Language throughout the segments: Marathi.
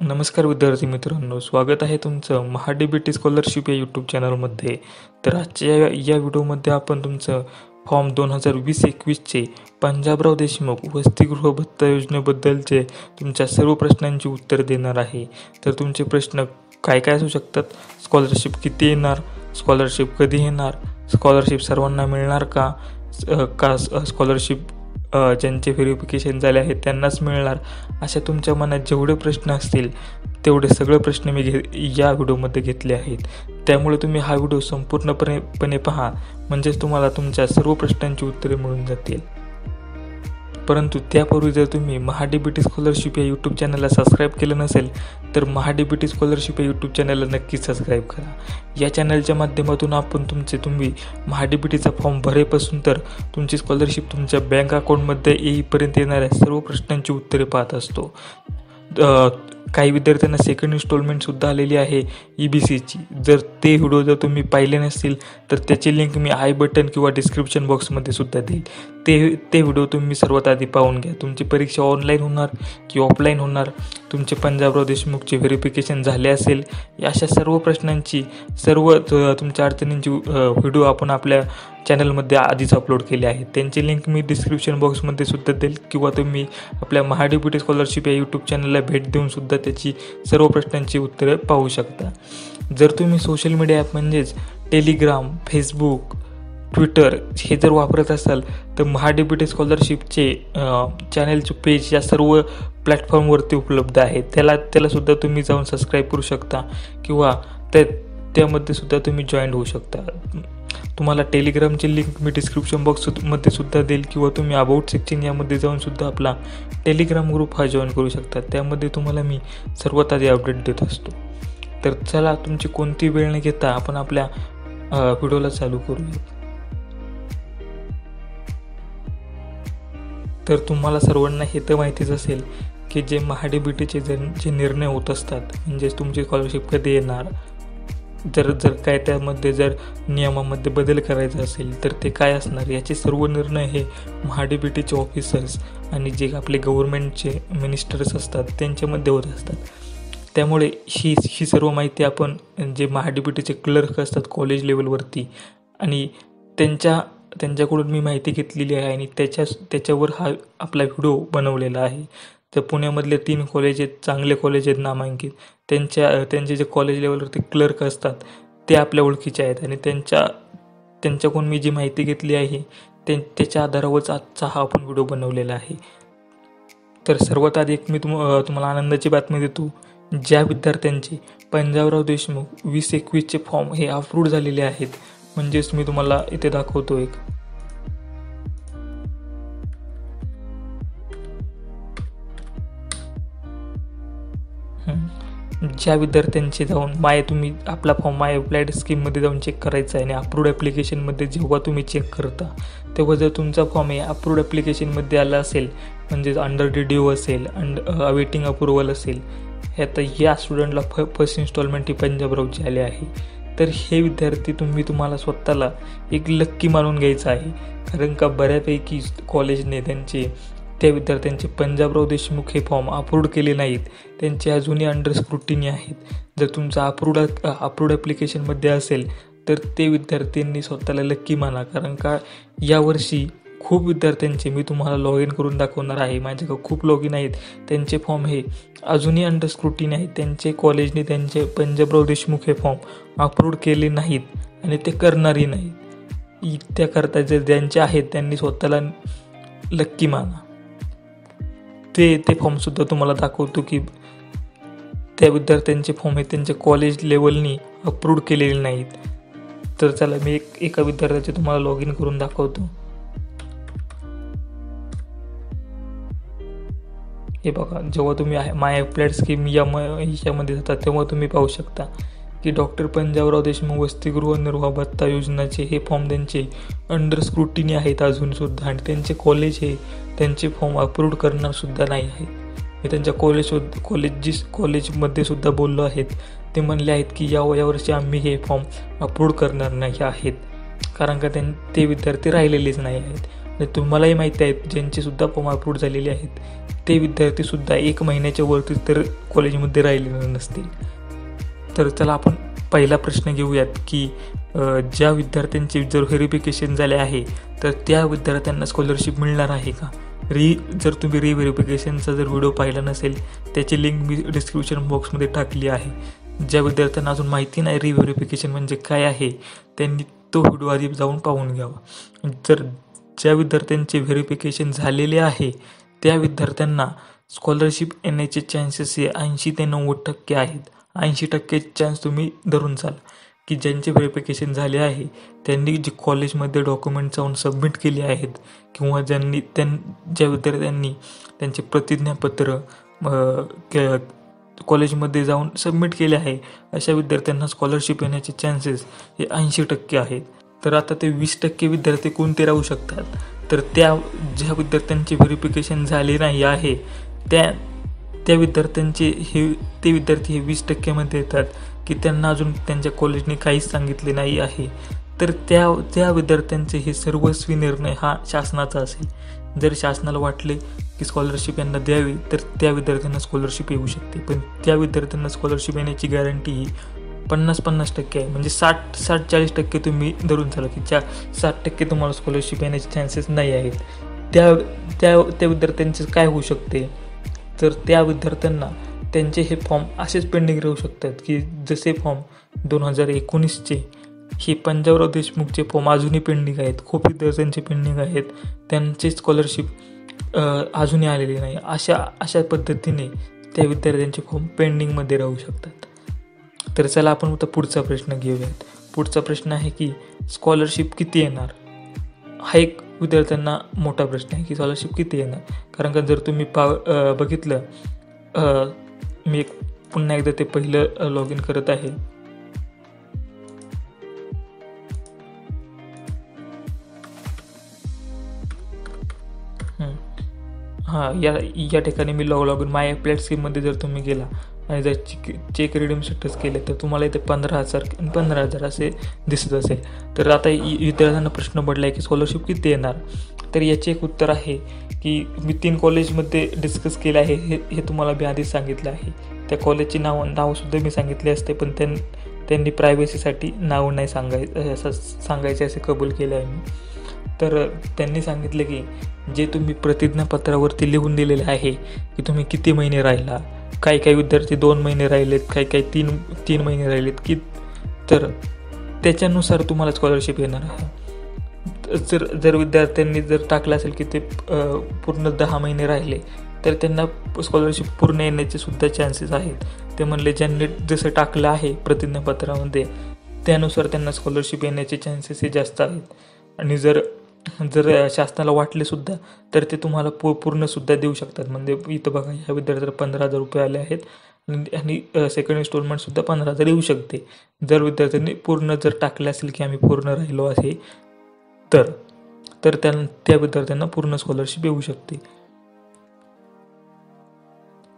नमस्कार विद्यार्थी मित्रांनो स्वागत आहे तुमचं महाडीबीटी स्कॉलरशिप या यूट्यूब चॅनलमध्ये. तर आजच्या या या व्हिडिओमध्ये आपण तुमचं फॉर्म दोन हजार वीस एकवीसचे पंजाबराव देशमुख वसतिगृह भत्ता योजनेबद्दलचे तुमच्या सर्व प्रश्नांची उत्तर देणार आहे. तर तुमचे प्रश्न काय काय असू शकतात? स्कॉलरशिप किती येणार? स्कॉलरशिप कधी येणार? स्कॉलरशिप सर्वांना मिळणार का? का स्कॉलरशिप ज्यांचे व्हेरिफिकेशन झाले आहे त्यांनाच मिळणार. अशा तुमच्या मनात जेवढे प्रश्न असतील तेवढे सगळे प्रश्न मी घे या व्हिडिओमध्ये घेतले आहेत. त्यामुळे तुम्ही हा व्हिडिओ संपूर्णपणे पणे पहा. म्हणजेच तुम्हाला तुमच्या सर्व प्रश्नांची उत्तरे मिळून जातील. परंतु त्यापूर्वी जर तुम्ही महाडीबीटी स्कॉलरशिप या यूट्यूब चॅनलला सबस्क्राईब केलं नसेल तर महाडीबीटी स्कॉलरशिप या यूट्यूब चॅनलला नक्कीच सबस्क्राईब करा. या चॅनलच्या माध्यमातून आपण तुमचे तुम्ही महा फॉर्म भरेपासून तर तुमची स्कॉलरशिप तुमच्या बँक अकाउंटमध्ये येईपर्यंत येणाऱ्या सर्व प्रश्नांची उत्तरे पाहत असतो. काही विद्यार्थ्यांना सेकंड इन्स्टॉलमेंटसुद्धा आलेली आहे ई बी सीची जर ते व्हिडिओ जर तुम्ही पाहिले नसतील तर त्याची लिंक मी आय बटन किंवा डिस्क्रिप्शन बॉक्समध्ये सुद्धा देईल. ते ते व्हिडिओ तुम्ही सर्वात आधी पाहून घ्या. तुमची परीक्षा ऑनलाईन होणार की ऑफलाईन होणार? तुमचे पंजाबराव देशमुखचे व्हेरिफिकेशन झाले असेल? अशा सर्व प्रश्नांची सर्व तुमच्या अडचणींची व्हिडिओ आपण आपल्या चॅनलमध्ये आधीच अपलोड केले आहेत. त्यांची लिंक मी डिस्क्रिप्शन बॉक्समध्ये सुद्धा देईल किंवा तुम्ही आपल्या महाडीपीटी स्कॉलरशिप या यूट्यूब चॅनलला भेट देऊन सुद्धा त्याची सर्व प्रश्नांची उत्तरे पाहू शकता. जर तुम्ही सोशल मीडिया ॲप म्हणजेच टेलिग्राम फेसबुक ट्विटर हे जर वापरत असाल तर महाडेब्युटी स्कॉलरशिपचे चॅनलचे पेज या सर्व प्लॅटफॉर्मवरती उपलब्ध आहेत. त्याला त्यालासुद्धा तुम्ही जाऊन सबस्क्राईब करू शकता किंवा त्या त्यामध्ये सुद्धा तुम्ही जॉईन होऊ शकता. तुम्हाला टेलिग्रामची लिंक मी डिस्क्रिप्शन बॉक्समध्ये सुद्धा देईल किंवा तुम्ही अबाउट सेक्शन यामध्ये जाऊन सुद्धा आपला टेलिग्राम ग्रुप हा जॉईन करू शकता. त्यामध्ये तुम्हाला मी सर्वात आधी अपडेट देत असतो. तर चला तुमची कोणती वेळ न घेता आपण आपल्या व्हिडिओला चालू करूया. तर तुम्हाला सर्वांना हे तर माहितीच असेल की जे महाडीबीटीचे जे जे निर्णय होत असतात म्हणजेच तुमची स्कॉलरशिप कधी येणार जर जर काय त्यामध्ये जर नियमामध्ये बदल करायचा असेल तर ते काय असणार? याचे सर्व निर्णय हे महाडीबीटीचे ऑफिसर्स आणि जे आपले गव्हर्नमेंटचे मिनिस्टर्स असतात त्यांच्यामध्ये होत असतात. त्यामुळे ही ही सर्व माहिती आपण जे महाडीबीटीचे क्लर्क असतात कॉलेज लेवलवरती आणि त्यांच्या त्यांच्याकडून मी माहिती घेतलेली आहे आणि त्याच्या त्याच्यावर हा आपला व्हिडिओ बनवलेला आहे. तर पुण्यामधले तीन कॉलेज आहेत चांगले कॉलेज आहेत नामांकित. त्यांच्या त्यांचे जे कॉलेज लेवलवरती क्लर्क असतात ते आपल्या ओळखीचे आहेत आणि त्यांच्या त्यांच्याकडून मी जी माहिती घेतली आहे ते त्याच्या आधारावरच आजचा हा आपण व्हिडिओ बनवलेला आहे. तर सर्वात आधी एक मी तुम तुम्हाला आनंदाची बातमी देतो. ज्या विद्यार्थ्यांचे पंजाबराव देशमुख वीस एकवीसचे फॉर्म हे अप्रूव्ह झालेले आहेत म्हणजेच मी तुम्हाला इथे दाखवतो एक. ज्या विद्यार्थ्यांचे जाऊन माय तुम्ही आपला फॉर्म माय अप्लाइड स्कीममध्ये जाऊन चेक करायचा आहे आणि अप्रूव्ड ॲप्लिकेशनमध्ये जेव्हा तुम्ही चेक करता तेव्हा जर तुमचा फॉर्म हे अप्रूव्ड ॲप्लिकेशनमध्ये आला असेल म्हणजेच अंडर रिड्यू असेल अंड अवेटिंग अप्रुव्हल असेल आता या स्टुडंटला फ फर्स्ट इन्स्टॉलमेंट ही पंजाबरावची आली आहे. तर हे विद्यार्थी तुम्ही तुम्हाला स्वतःला एक लक्की मानून घ्यायचं आहे. कारण का बऱ्यापैकी कॉलेजने त्यांचे त्या विद्यार्थ्यांचे पंजाबराव देशमुख हे फॉर्म अप्रूव्ड केले नाहीत. त्यांचे अजूनही अंडर स्क्रुटिनी आहेत. जर तुमचा अप्रूव्ड अप्रूव्ड ॲप्लिकेशनमध्ये असेल तर ते विद्यार्थ्यांनी स्वतःला लक्की माना. कारण का यावर्षी खूप विद्यार्थ्यांचे मी तुम्हाला लॉग इन करून दाखवणार आहे. माझ्याकडे खूप लॉग इन आहेत. त्यांचे फॉर्म हे अजूनही अंडर स्क्रुटिनी आहेत. त्यांचे कॉलेजने त्यांचे पंजाबराव देशमुख हे फॉर्म अप्रूव्ड केले नाहीत आणि ते करणारही नाहीत. त्याकरता जे ज्यांचे आहेत त्यांनी स्वतःला लक्की माना. ते ते फॉर्मसुद्धा तुम्हाला दाखवतो की त्या विद्यार्थ्यांचे फॉर्म हे त्यांच्या कॉलेज लेवलनी अप्रूव्ड केलेले नाहीत. तर चला मी एक एका विद्यार्थ्याचे तुम्हाला लॉग इन करून दाखवतो. हे बघा जेव्हा तुम्ही माय अप्लाइड स्कीम या म याच्यामध्ये जाता तेव्हा तुम्ही पाहू शकता की डॉक्टर पंजाबराव देशमुख वसतिगृह निर्वाह भत्ता योजनाचे हे फॉर्म त्यांचे अंडर स्क्रुटिनी आहेत अजूनसुद्धा आणि त्यांचे कॉलेज हे त्यांचे फॉर्म अप्रूव्ड करणारसुद्धा नाही आहेत. मी त्यांच्या कॉलेज कॉलेज कॉलेजमध्ये सुद्धा बोललो आहेत. ते म्हणले आहेत की या यावर्षी आम्ही हे फॉर्म अप्रूव्ड करणार नाही आहेत. कारण का त्यां ते विद्यार्थी राहिलेलेच नाही आहेत. आणि तुम्हालाही माहिती आहेत ज्यांचेसुद्धा फॉर्म अप्रूव्ह झालेले आहेत ते विद्यार्थीसुद्धा एक महिन्याच्या वरती तर कॉलेजमध्ये राहिलेले नसतील. तर चला आपण पहिला प्रश्न घेऊयात की ज्या विद्यार्थ्यांचे जर व्हेरिफिकेशन झाले आहे तर त्या विद्यार्थ्यांना स्कॉलरशिप मिळणार आहे का? री जर तुम्ही रिव्हेरिफिकेशनचा जर व्हिडिओ पाहिला नसेल त्याची लिंक मी डिस्क्रिप्शन बॉक्समध्ये टाकली आहे. ज्या विद्यार्थ्यांना अजून माहिती नाही रिव्हेरिफिकेशन म्हणजे काय आहे त्यांनी तो व्हिडिओ आधी जाऊन पाहून घ्यावा. जर ज्या विद्यार्थ्यांचे व्हेरिफिकेशन झालेले आहे त्या विद्यार्थ्यांना स्कॉलरशिप येण्याचे चान्सेस हे ऐंशी ते नव्वद टक्के आहेत. ऐंशी टक्के चान्स तुम्ही धरून चाल. की ज्यांचे व्हेरिफिकेशन झाले आहे त्यांनी जे कॉलेजमध्ये डॉक्युमेंट जाऊन सबमिट केले आहेत किंवा ज्यांनी त्यां ज्या विद्यार्थ्यांनी त्यांचे प्रतिज्ञापत्र कॉलेजमध्ये जाऊन सबमिट केले आहे अशा विद्यार्थ्यांना स्कॉलरशिप येण्याचे चान्सेस हे ऐंशी टक्के आहेत. तर आता ते वीस टक्के विद्यार्थी कोणते राहू शकतात? तर त्या ज्या विद्यार्थ्यांचे व्हेरिफिकेशन झाले नाही आहे त्या त्या विद्यार्थ्यांचे हे ते विद्यार्थी हे वीस टक्क्यामध्ये येतात. की त्यांना अजून त्यांच्या कॉलेजने काहीच सांगितले नाही आहे. तर त्या त्या विद्यार्थ्यांचे हे सर्वस्वी निर्णय हा शासनाचा असेल. जर शासनाला वाटले की स्कॉलरशिप यांना द्यावी तर त्या विद्यार्थ्यांना स्कॉलरशिप येऊ शकते. पण त्या विद्यार्थ्यांना स्कॉलरशिप येण्याची गॅरंटी ही पन्नास पन्नास टक्के आहे. म्हणजे साठ साठ चाळीस टक्के तुम्ही धरून चाला की चा साठ टक्के तुम्हाला स्कॉलरशिप येण्याचे चान्सेस नाही आहेत. त्या त्या त्या विद्यार्थ्यांचे काय होऊ शकते? तर त्या विद्यार्थ्यांना त्यांचे हे फॉर्म असेच पेंडिंग राहू शकतात की जसे फॉर्म दोन हजार एकोणीसचे हे पंजाबराव देशमुखचे फॉर्म अजूनही पेंडिंग आहेत. खूप विद्यार्थ्यांचे पेंडिंग आहेत. त्यांचे स्कॉलरशिप अजूनही आलेली नाही. अशा अशा पद्धतीने त्या विद्यार्थ्यांचे फॉर्म पेंडिंगमध्ये राहू शकतात. तर चला आपण आता पुढचा प्रश्न घेऊयात. पुढचा प्रश्न आहे की स्कॉलरशिप किती येणार? हा एक विद्यार्थ्यांना मोठा प्रश्न आहे की स्कॉलरशिप किती येणार? कारण का जर तुम्ही पा बघितलं मी एक पुन्हा एकदा ते पहिलं लॉग इन करत आहे. हां या या ठिकाणी मी लॉग लॉग इन माय प्लॅट स्कीममध्ये जर तुम्ही गेला आणि जर चेक चेक रिडीम स्टेटस केले तर तुम्हाला इथे पंधरा हजार पंधरा हजार असे दिसत असेल तर आता विद्यार्थ्यांना प्रश्न पडला आहे की स्कॉलरशिप किती येणार? तर याचे एक उत्तर आहे की मी तीन कॉलेजमध्ये डिस्कस केलं आहे हे हे तुम्हाला मी आधीच सांगितलं आहे. त्या कॉलेजची नाव नावसुद्धा मी सांगितले असते पण त्यां त्यांनी प्रायव्हसीसाठी नाव नाही सांगाय असं सांगायचे असे कबूल केले आहे मी. तर त्यांनी सांगितलं की जे तुम्ही प्रतिज्ञापत्रावरती लिहून दिलेले आहे की तुम्ही किती महिने राहिला काही काही विद्यार्थी दोन महिने राहिलेत काही काही तीन तीन महिने राहिलेत की तर त्याच्यानुसार तुम्हाला स्कॉलरशिप येणार आहे. जर जर विद्यार्थ्यांनी जर टाकलं असेल की ते पूर्ण दहा महिने राहिले तर त्यांना स्कॉलरशिप पूर्ण येण्याचे सुद्धा चान्सेस आहेत. ते म्हणले ज्यांनी जसं टाकलं आहे प्रतिज्ञापत्रामध्ये त्यानुसार त्यांना स्कॉलरशिप येण्याचे चान्सेस हे जास्त आहेत. आणि जर जर शासनाला वाटले सुद्धा तर ते तुम्हाला पू पूर्णसुद्धा देऊ शकतात. म्हणजे इथं बघा ह्या विद्यार्थ्याला पंधरा हजार रुपये आले आहेत. आणि सेकंड इन्स्टॉलमेंटसुद्धा पंधरा हजार येऊ शकते. जर विद्यार्थ्यांनी पूर्ण जर टाकले असेल की आम्ही पूर्ण राहिलो आहे तर तर त्या त्या विद्यार्थ्यांना पूर्ण स्कॉलरशिप येऊ शकते.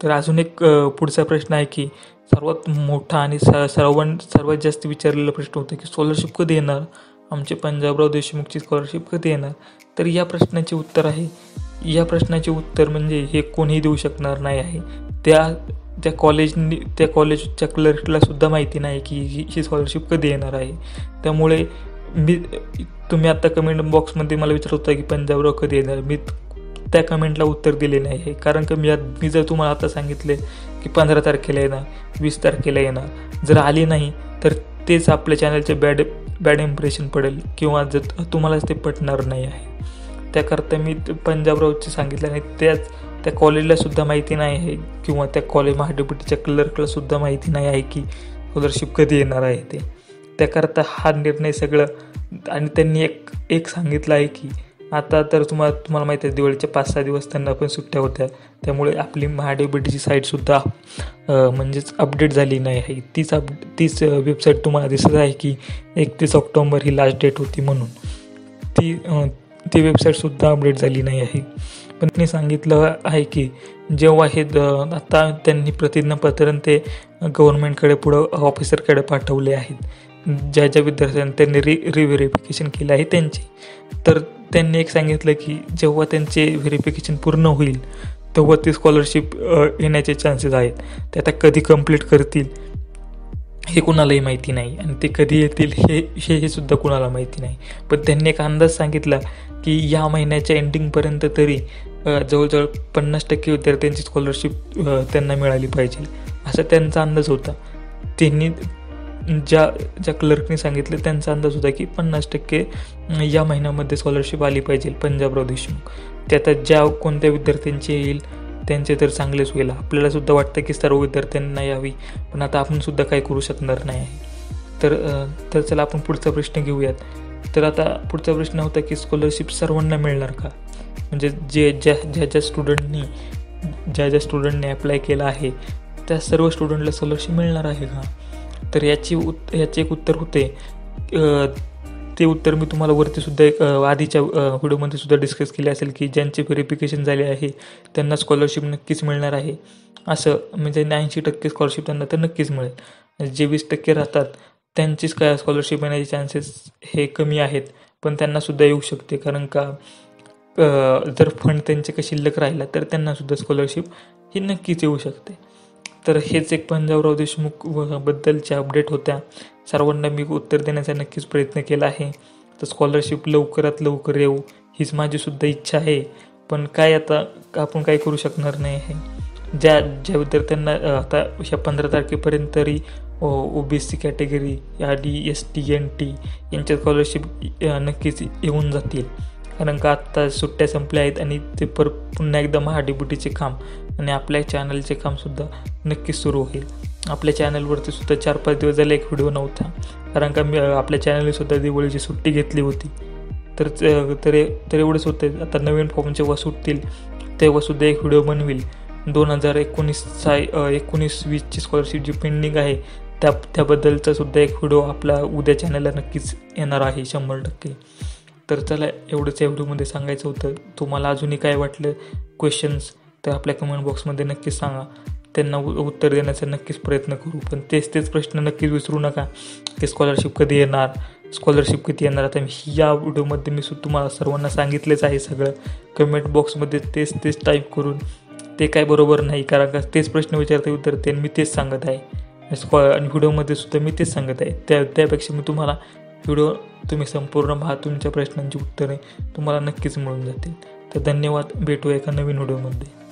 तर अजून एक पुढचा प्रश्न आहे की सर्वात मोठा आणि स सर्वां सर्वात जास्त विचारलेला प्रश्न होता की स्कॉलरशिप कधी येणार? आमचे पंजाबराव देशमुखची स्कॉलरशिप कधी येणार? तर या प्रश्नाचे उत्तर आहे या प्रश्नाचे उत्तर म्हणजे हे कोणीही देऊ शकणार नाही आहे. त्या त्या कॉलेजनी त्या कॉलेजच्या क्लर्कला सुद्धा माहिती नाही की ही स्कॉलरशिप कधी येणार आहे. त्यामुळे मी तुम्ही आत्ता कमेंट बॉक्समध्ये मला विचारत होता की पंजाबराव कधी येणार? मी त्या कमेंटला उत्तर दिले नाही आहे. कारण की मी मी जर तुम्हाला आता सांगितले की पंधरा तारखेला येणार वीस तारखेला येणार. जर आली नाही तर तेच आपल्या चॅनलचे बॅड बॅड इम्प्रेशन पडेल किंवा जर तुम्हालाच ते पटणार नाही आहे. त्याकरता मी पंजाबरावचे सांगितलं आणि त्याच त्या कॉलेजला सुद्धा माहिती नाही आहे किंवा त्या कॉलेज महाडीपीटीच्या क्लर्कला सुद्धा माहिती नाही आहे की स्कॉलरशिप कधी येणार आहे ते. त्याकरता हा निर्णय सगळं आणि त्यांनी एक एक सांगितलं आहे की आता तर तुम्हाला तुम्हाला माहिती आहे दिवाळीच्या पाच सहा दिवस त्यांना पण सुट्ट्या होत्या. त्यामुळे आपली महाडेबीटीची साईटसुद्धा म्हणजेच अपडेट झाली नाही आहे. तीच अप तीच वेबसाईट तुम्हाला दिसत आहे की एकतीस ऑक्टोंबर ही लास्ट डेट होती म्हणून. ती ती वेबसाईटसुद्धा अपडेट झाली नाही आहे. पण त्यांनी सांगितलं आहे की जेव्हा हे आता त्यांनी प्रतिज्ञापत्र ते गव्हर्नमेंटकडे पुढं ऑफिसरकडे पाठवले आहेत ज्या ज्या विद्यार्थ्यांनी त्यांनी रि रिव्हेरिफिकेशन केलं आहे त्यांची. तर त्यांनी एक सांगितलं की जेव्हा त्यांचे व्हेरिफिकेशन पूर्ण होईल तेव्हा ती स्कॉलरशिप येण्याचे चान्सेस आहेत. ते आता कधी कंप्लीट करतील हे कुणालाही माहिती नाही. आणि ते कधी येतील हे हे हे सुद्धा कुणाला माहिती नाही. पण त्यांनी एक अंदाज सांगितला की या महिन्याच्या एंडिंगपर्यंत तरी जवळजवळ पन्नास टक्के विद्यार्थ्यांची स्कॉलरशिप त्यांना मिळाली पाहिजे. असा त्यांचा अंदाज होता. त्यांनी ज्या ज्या क्लर्कने सांगितलं त्यांचा अंदाज होता की पन्नास टक्के या महिन्यामध्ये स्कॉलरशिप आली पाहिजे पंजाबराव देशमुख. ते आता ज्या कोणत्या विद्यार्थ्यांची येईल त्यांचे तर चांगलेच होईल. आपल्याला सुद्धा वाटतं की सर्व विद्यार्थ्यांना यावी पण आता आपण सुद्धा काही करू शकणार नाही. आहे तर तर चला आपण पुढचा प्रश्न घेऊयात. तर आता पुढचा प्रश्न होता की स्कॉलरशिप सर्वांना मिळणार का? म्हणजे जे ज्या ज्या ज्या स्टुडंटनी ज्या ज्या स्टुडंटने अप्लाय केलं आहे त्या सर्व स्टुडंटला स्कॉलरशिप मिळणार आहे का? तर याची उत् याचे एक उत्तर होते. ते उत्तर मी तुम्हाला वरती सुद्धा एक आधीच्या व्हिडिओमध्ये सुद्धा डिस्कस केले असेल की ज्यांचे व्हेरिफिकेशन झाले आहे त्यांना स्कॉलरशिप नक्कीच मिळणार आहे. असं म्हणजे ऐंशी टक्के स्कॉलरशिप त्यांना तर नक्कीच मिळेल. जे वीस टक्के राहतात त्यांचीच काय स्कॉलरशिप येण्याचे चान्सेस हे कमी आहेत पण त्यांनासुद्धा येऊ शकते. कारण का जर फंड त्यांचे काही शिल्लक राहिला तर त्यांनासुद्धा स्कॉलरशिप ही नक्कीच येऊ शकते. तर हेच एक पंजाबराव देशमुख बद्दलच्या अपडेट होत्या. सर्वांना मी उत्तर देण्याचा नक्कीच प्रयत्न केला आहे. तर स्कॉलरशिप लवकरात लवकर येऊ हीच माझीसुद्धा इच्छा आहे. पण काय आता आपण काय करू शकणार नाही आहे ज्या ज्या विद्यार्थ्यांना आता ह्या पंधरा तारखेपर्यंत तरी ओ बी सी कॅटेगरी या D S T N T यांच्या स्कॉलरशिप नक्कीच येऊन जातील. कारण का आत्ता सुट्ट्या संपल्या आहेत आणि ते पर पुन्हा एकदा महाडीबुटीचे काम आणि आपल्या चॅनलचे कामसुद्धा नक्कीच सुरू होईल. आपल्या चॅनलवरती सुद्धा चार पाच दिवस झाले एक व्हिडिओ नव्हता. कारण का मी आपल्या चॅनलने सुद्धा दिवाळीची सुट्टी घेतली होती. तर तर तर एवढंच होतं आता नवीन फॉर्म जेव्हा सुटतील तेव्हासुद्धा एक व्हिडिओ बनवील. दोन हजार एकोणीस सा एकोणीस वीसची स्कॉलरशिप जी पेंडिंग आहे त्या त्याबद्दलचा सुद्धा एक व्हिडिओ आपला उद्या चॅनलला नक्कीच येणार आहे शंभर टक्के. तर चला एवढंच या व्हिडिओमध्ये सांगायचं होतं. तुम्हाला अजूनही काय वाटलं? क्वेश्चन्स तर आपल्या कमेंट बॉक्समध्ये नक्कीच सांगा. त्यांना उ- उत्तर देण्याचा नक्कीच प्रयत्न करू. पण तेच तेच प्रश्न नक्कीच विसरू नका की स्कॉलरशिप कधी येणार? स्कॉलरशिप किती येणार? आता मी या व्हिडिओमध्ये मी सु तुम्हाला सर्वांना सांगितलेच आहे सगळं. कमेंट बॉक्समध्ये तेच तेच टाईप करून ते काय बरोबर नाही कारण का तेच प्रश्न विचारते विचारते आणि मी तेच सांगत आहे. स्कॉ आणि व्हिडिओमध्ये सुद्धा मी तेच सांगत आहे. त्या त्यापेक्षा मी तुम्हाला व्हिडिओ तुम्ही संपूर्ण पहा. तुमच्या प्रश्नांची उत्तरे तुम्हाला नक्कीच मिळून जातील. तर धन्यवाद. भेटू एका नवीन व्हिडिओमध्ये